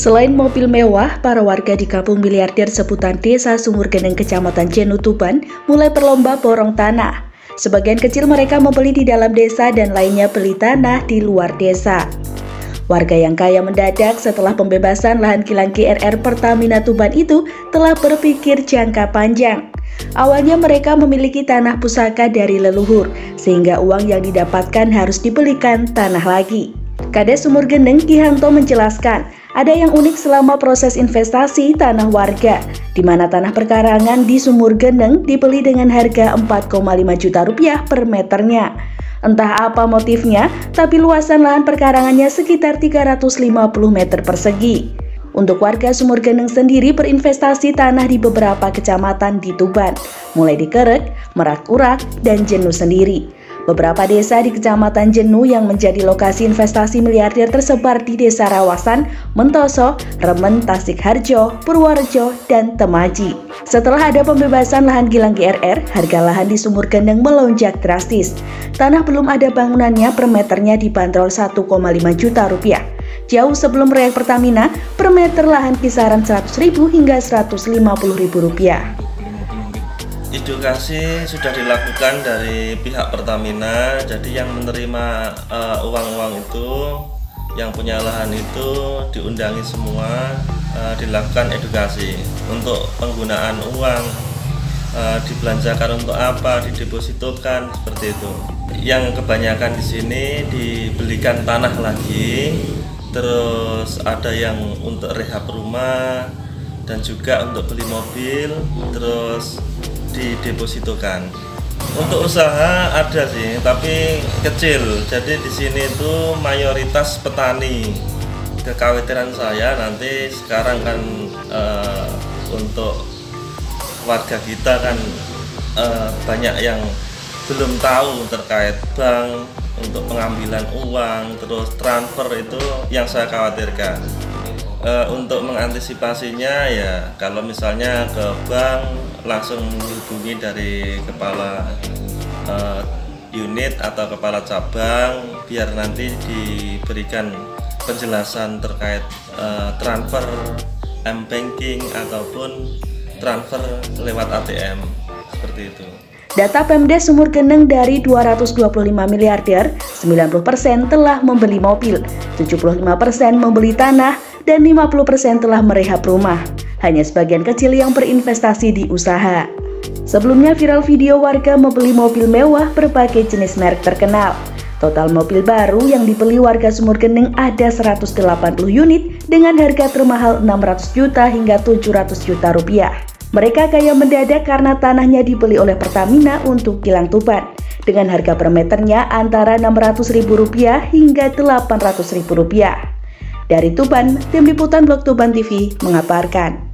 Selain mobil mewah, para warga di kampung miliarder seputar desa Sumur Geneng Kecamatan Jenu Tuban mulai berlomba borong tanah. Sebagian kecil mereka membeli di dalam desa dan lainnya beli tanah di luar desa. Warga yang kaya mendadak setelah pembebasan lahan kilang GRR Pertamina Tuban itu telah berpikir jangka panjang. Awalnya mereka memiliki tanah pusaka dari leluhur, sehingga uang yang didapatkan harus dibelikan tanah lagi. Kades Sumur Geneng Kihanto menjelaskan, ada yang unik selama proses investasi tanah warga, di mana tanah perkarangan di Sumur Geneng dibeli dengan harga 4,5 juta rupiah per meternya. Entah apa motifnya, tapi luasan lahan perkarangannya sekitar 350 meter persegi. Untuk warga Sumur Geneng sendiri berinvestasi tanah di beberapa kecamatan di Tuban, mulai di Kerek, Merak Urak, dan Jenuh sendiri. Beberapa desa di Kecamatan Jenu yang menjadi lokasi investasi miliarder tersebar di Desa Rawasan, Mentoso, Remen, Tasik Harjo, Purworejo, dan Temaji. Setelah ada pembebasan lahan Gilang GRR, harga lahan di Sumur Gendeng melonjak drastis. Tanah belum ada bangunannya per meternya dibanderol 1,5 juta rupiah. Jauh sebelum proyek Pertamina, per meter lahan kisaran 100.000 hingga 150.000 rupiah edukasi sudah dilakukan dari pihak Pertamina. Jadi yang menerima uh, uang-uang uh, itu yang punya lahan itu diundangi semua uh, dilakukan edukasi untuk penggunaan uang uh, dibelanjakan untuk apa didepositokan seperti itu. Yang kebanyakan di sini dibelikan tanah lagi terus ada yang untuk rehab rumah dan juga untuk beli mobil terus didepositokan. Untuk usaha ada sih, tapi kecil. Jadi di sini itu mayoritas petani. Kekhawatiran saya nanti sekarang kan uh, untuk warga kita kan uh, banyak yang belum tahu terkait bank untuk pengambilan uang, terus transfer itu yang saya khawatirkan uh, untuk mengantisipasinya ya kalau misalnya ke bank langsung menghubungi dari kepala uh, unit atau kepala cabang biar nanti diberikan penjelasan terkait uh, transfer m-banking ataupun transfer lewat ATM seperti itu. Data Pemdes Sumur Geneng dari 225 miliarder, 90% telah membeli mobil, 75% membeli tanah, dan 50% telah merehab rumah. Hanya sebagian kecil yang berinvestasi di usaha. Sebelumnya viral video warga membeli mobil mewah berbagai jenis merek terkenal. Total mobil baru yang dibeli warga Sumur Geneng ada 180 unit dengan harga termahal 600 juta hingga 700 juta rupiah. Mereka kaya mendadak karena tanahnya dibeli oleh Pertamina untuk kilang Tuban dengan harga per meternya antara 600 ribu rupiah hingga 800 ribu rupiah. Dari Tuban, tim liputan Blog Tuban TV mengabarkan.